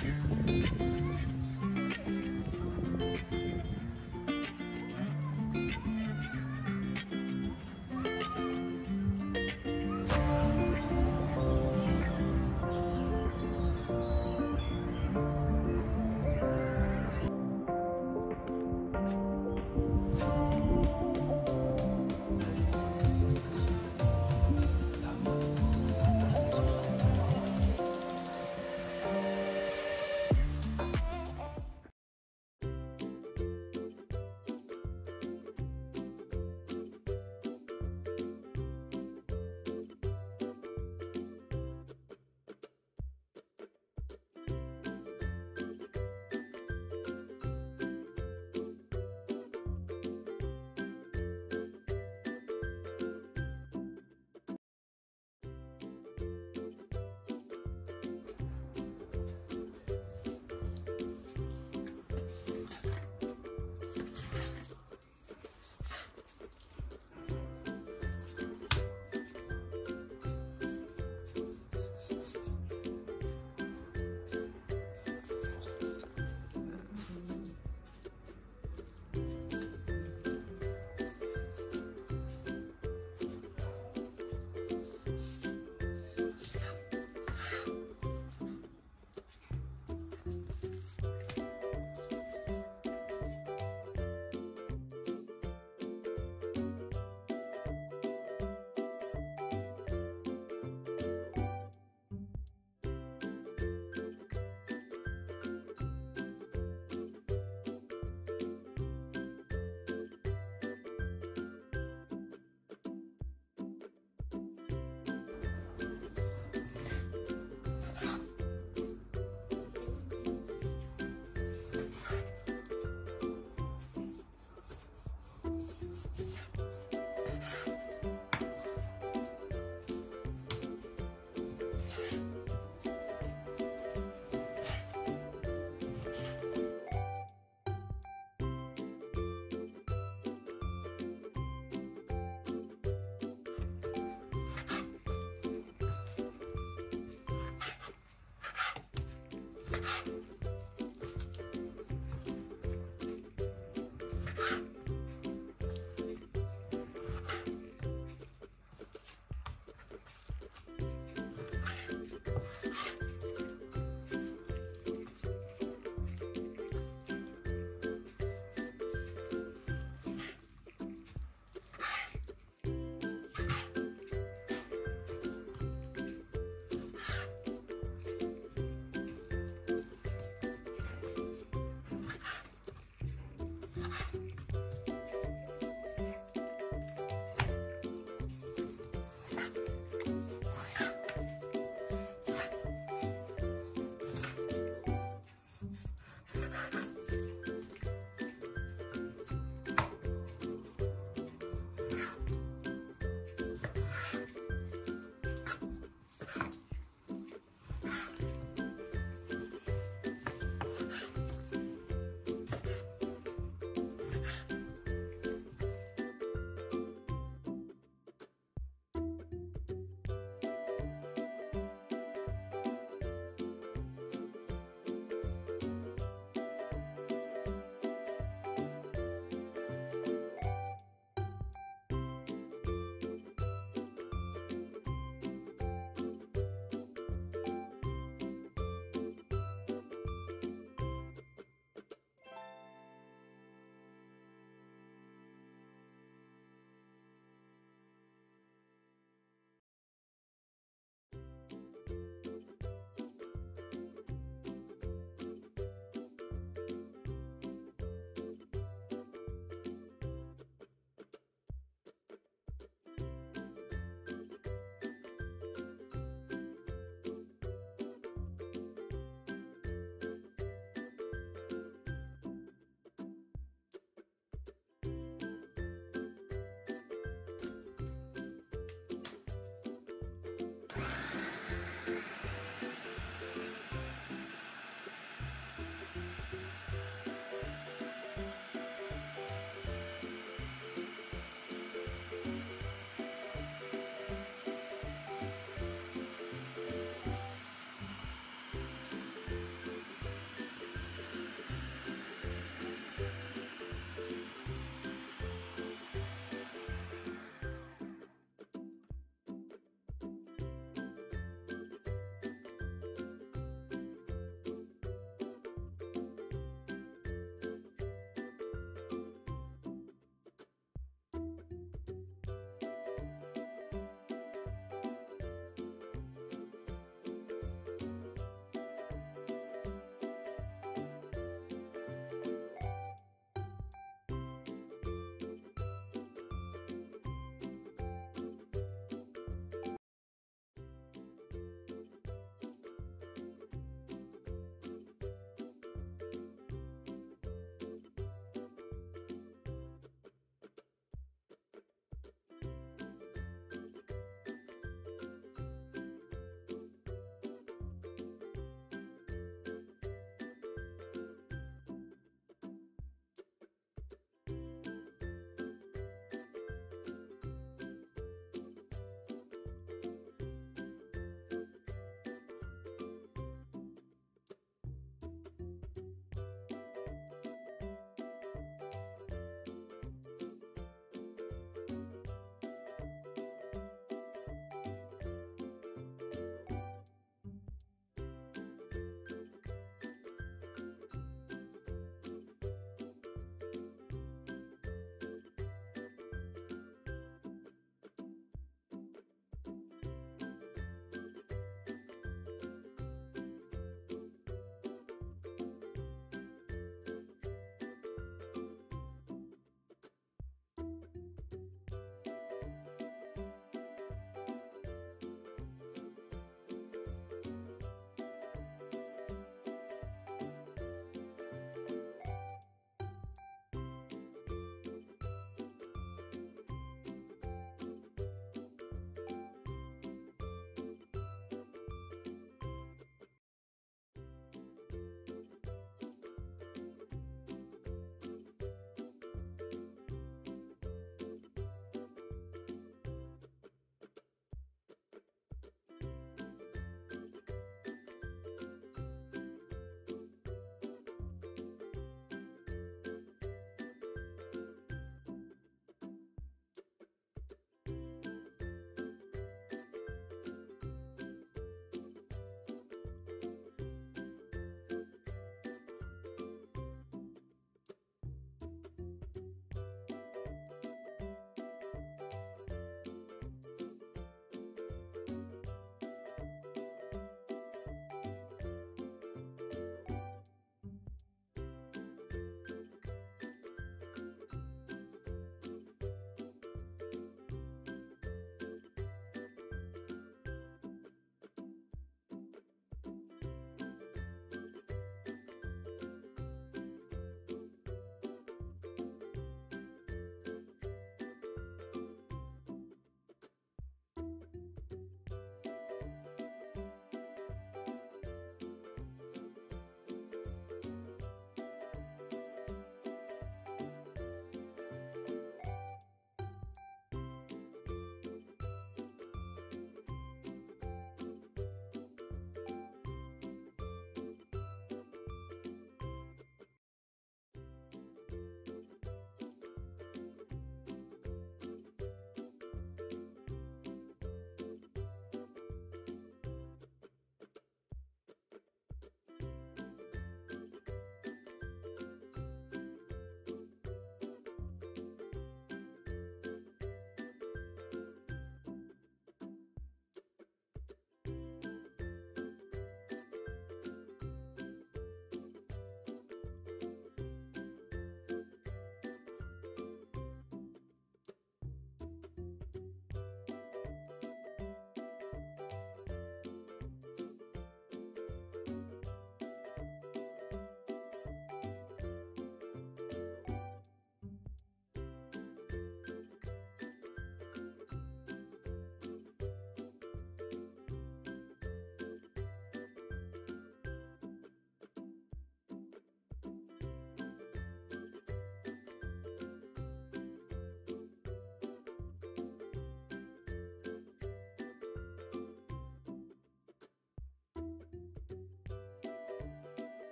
you you